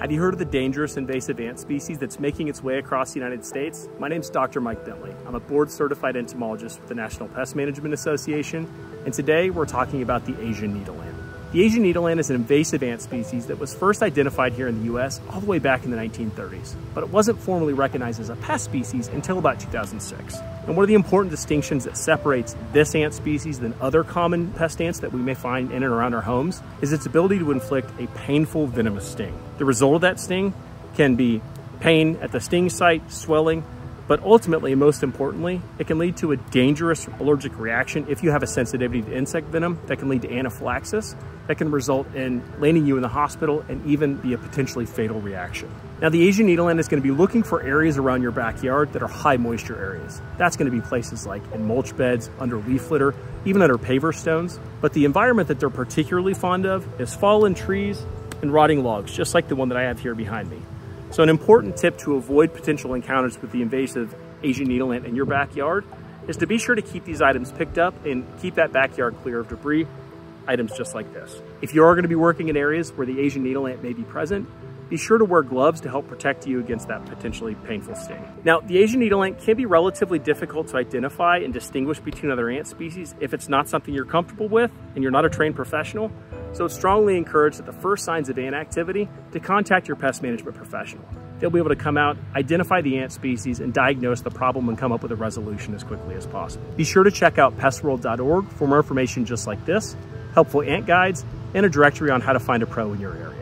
Have you heard of the dangerous invasive ant species that's making its way across the United States? My name's Dr. Mike Bentley. I'm a board certified entomologist with the National Pest Management Association, and today we're talking about the Asian needle ant. The Asian needle ant is an invasive ant species that was first identified here in the US all the way back in the 1930s, but it wasn't formally recognized as a pest species until about 2006. And one of the important distinctions that separates this ant species than other common pest ants that we may find in and around our homes is its ability to inflict a painful venomous sting. The result of that sting can be pain at the sting site, swelling, but ultimately, most importantly, it can lead to a dangerous allergic reaction if you have a sensitivity to insect venom that can lead to anaphylaxis that can result in landing you in the hospital and even be a potentially fatal reaction. Now, the Asian needle ant is going to be looking for areas around your backyard that are high moisture areas. That's going to be places like in mulch beds, under leaf litter, even under paver stones. But the environment that they're particularly fond of is fallen trees and rotting logs, just like the one that I have here behind me. So an important tip to avoid potential encounters with the invasive Asian needle ant in your backyard is to be sure to keep these items picked up and keep that backyard clear of debris, items just like this. If you are gonna be working in areas where the Asian needle ant may be present, be sure to wear gloves to help protect you against that potentially painful sting. Now, the Asian needle ant can be relatively difficult to identify and distinguish between other ant species if it's not something you're comfortable with and you're not a trained professional. So it's strongly encouraged at the first signs of ant activity to contact your pest management professional. They'll be able to come out, identify the ant species, and diagnose the problem and come up with a resolution as quickly as possible. Be sure to check out pestworld.org for more information just like this, helpful ant guides, and a directory on how to find a pro in your area.